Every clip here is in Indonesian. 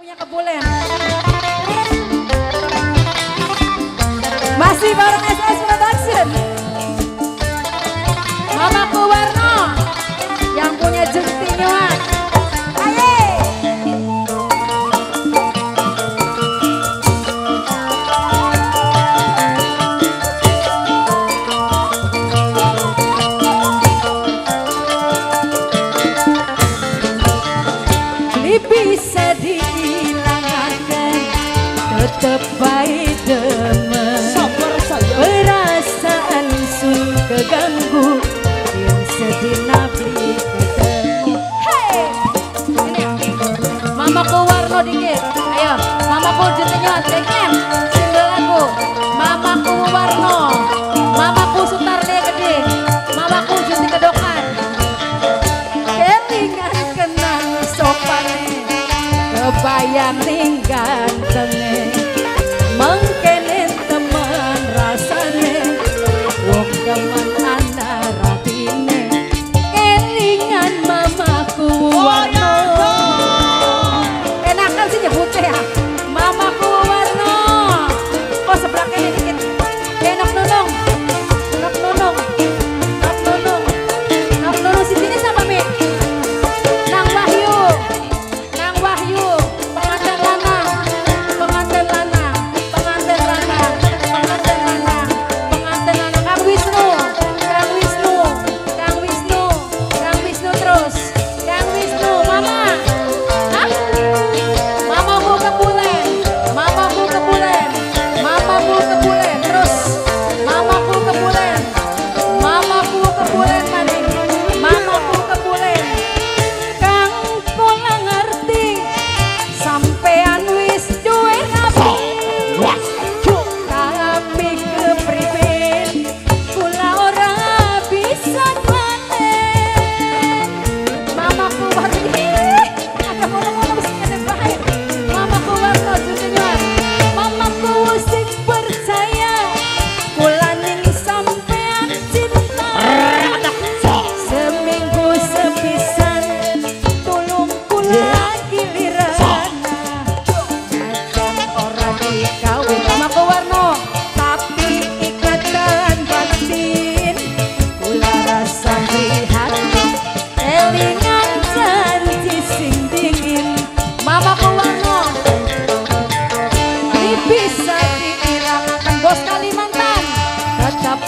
Punya kebulen. Masih bareng SS Production. Mamaku Warno yang punya jentinyuan. tetep baik teman. Perasaan sun keganggu Yang sedih nabi ketemu Hei Mamaku warno dikit. Ayo Mamaku detenyo dengan Sindel aku. Mamaku warno.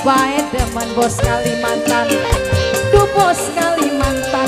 Baik demen bos Kalimantan. Du bos Kalimantan.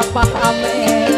Baik demen papa kamen